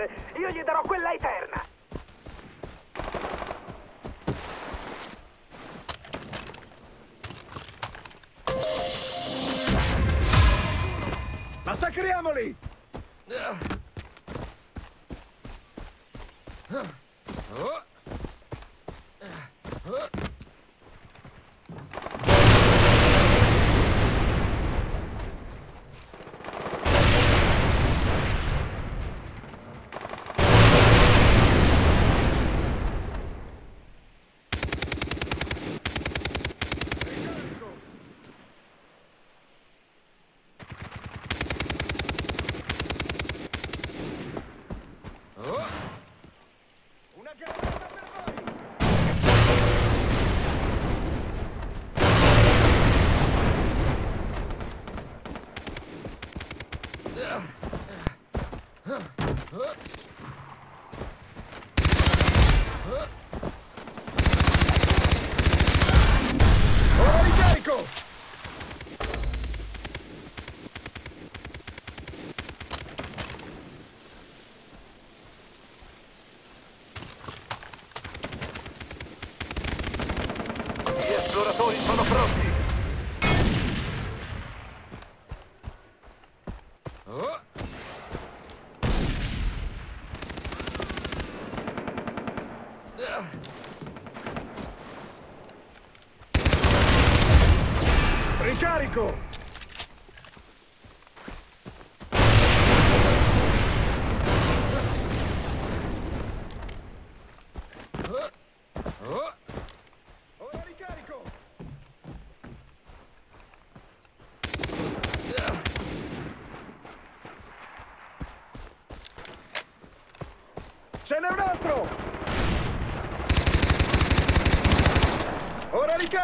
forse, io gli darò quella eterna. Massacriamoli! Una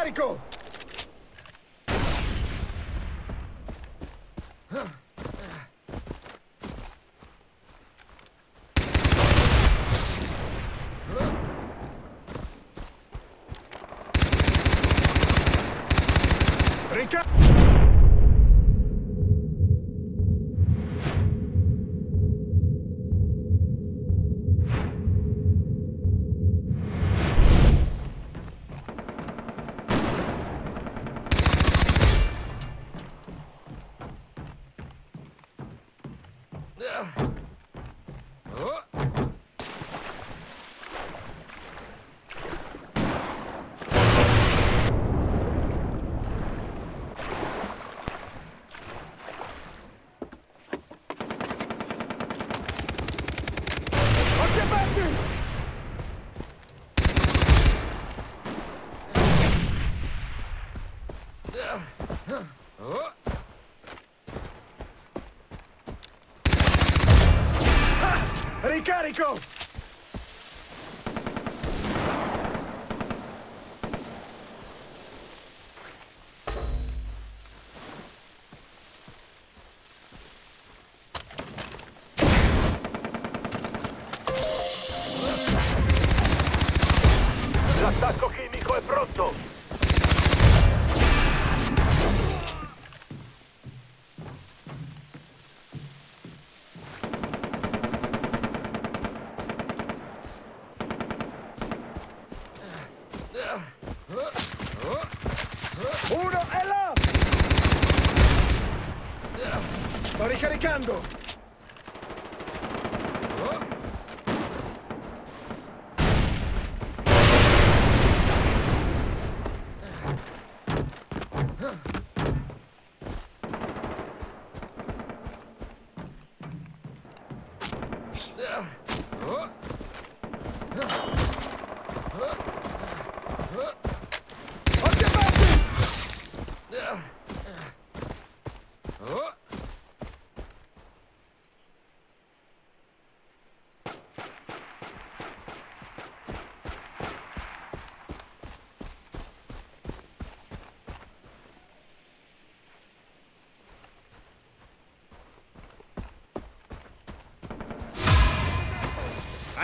Radical! Occhi aperti! Ah! Ricarico! Occhi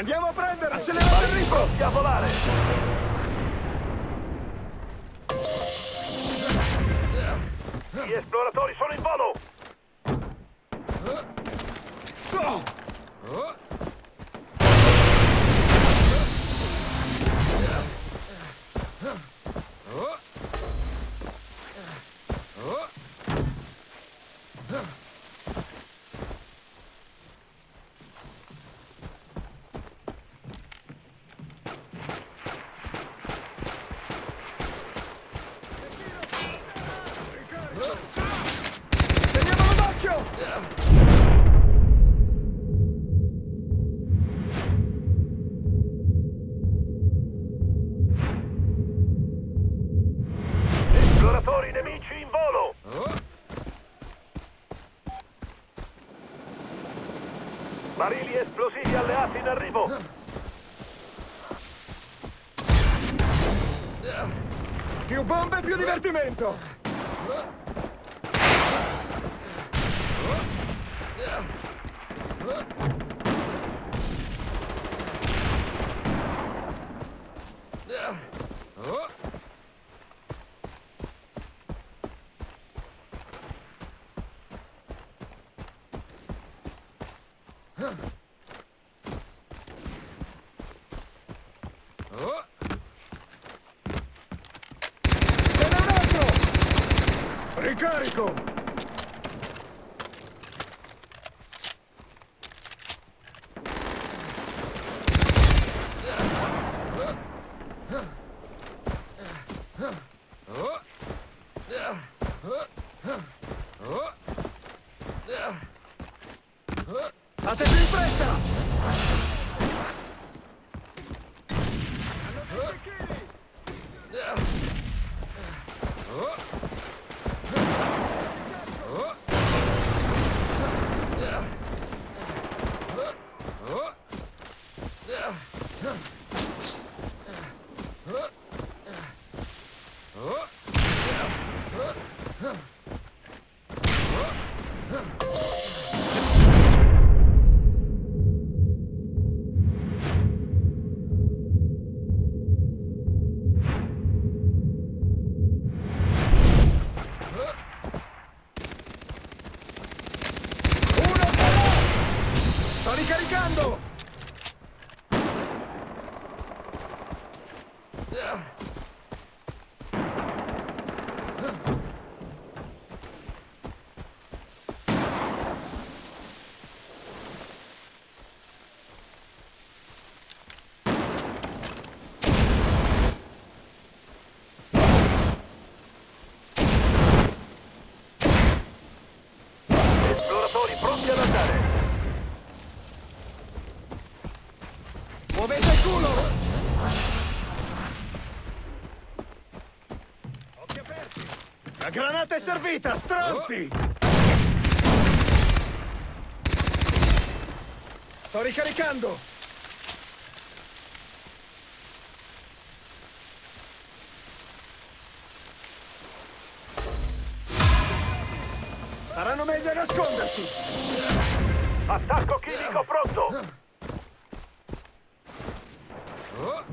Andiamo a prendere! Accelerate il ritmo! A volare. Gli esploratori sono in volo. Cacciatori nemici in volo! Barili esplosivi alleati in arrivo! Più bombe, più divertimento! Uno La granata è servita, stronzi! Sto ricaricando! Faranno meglio a nascondersi! Attacco chimico pronto. Huh?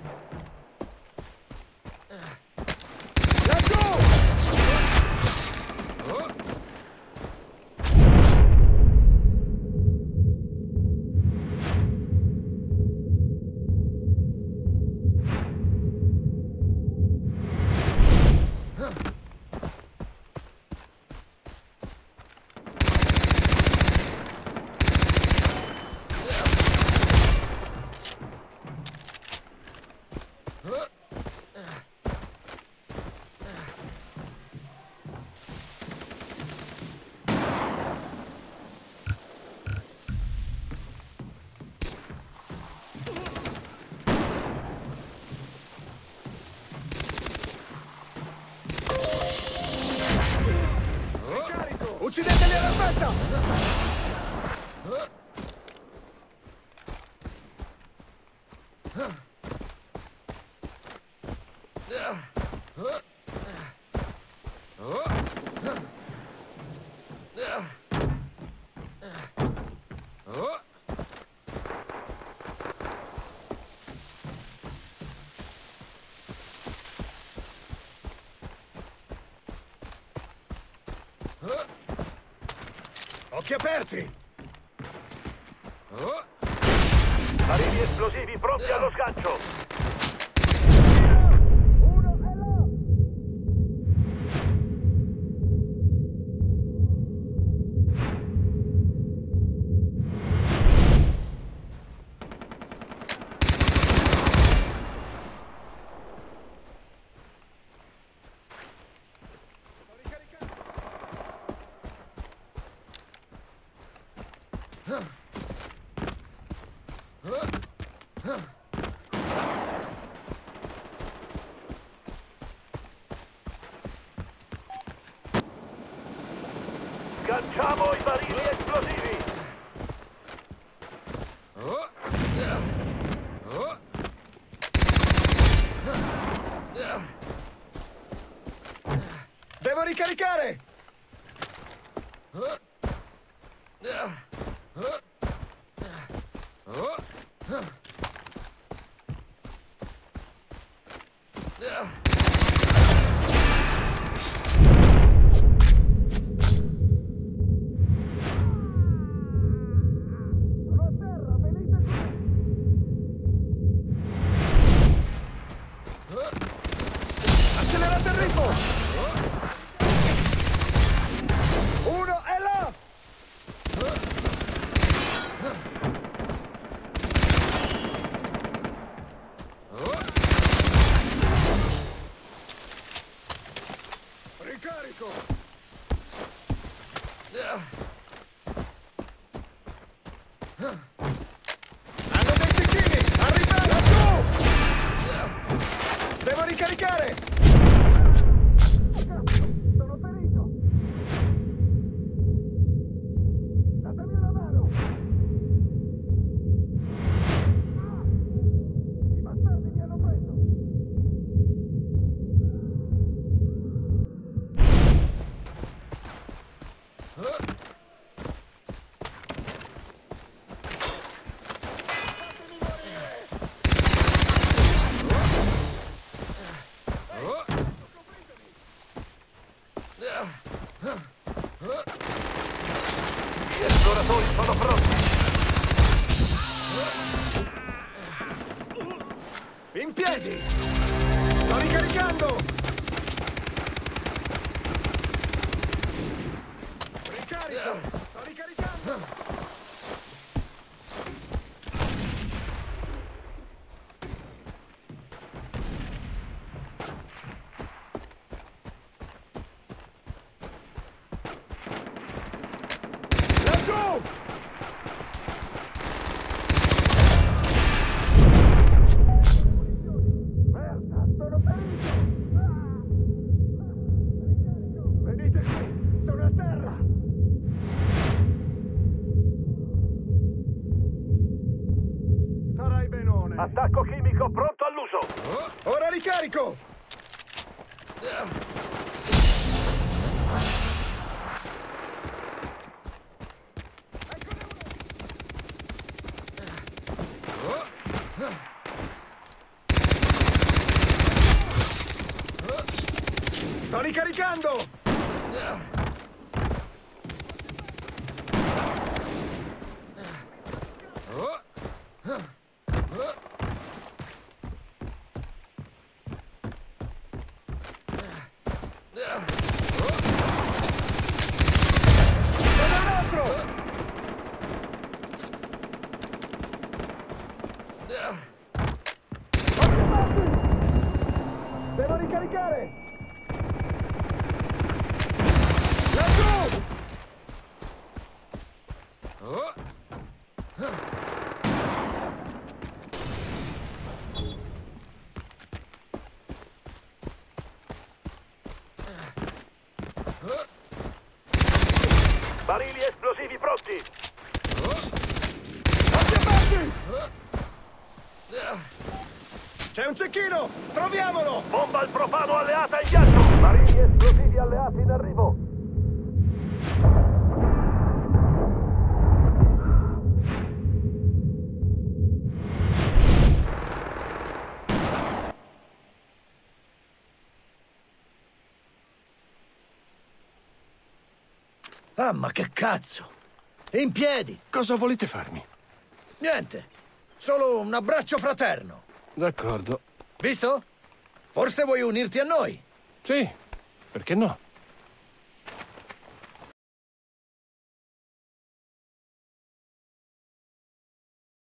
Occhi aperti! Arrivi esplosivi pronti allo sgancio. Là! Cacciamo i barili esplosivi! Devo ricaricare! lui, sono pronto! In piedi! Sto ricaricando! Ricarico! Sto ricaricando! Yeah. Esplosivi pronti. Abbiamati! C'è un cecchino! Troviamolo! Bomba al profano alleata in ghiaccio. Barili esplosivi alleati in arrivo. Ah, ma che cazzo! In piedi! Cosa volete farmi? Niente! Solo un abbraccio fraterno! D'accordo. Visto? Forse vuoi unirti a noi? Sì, perché no?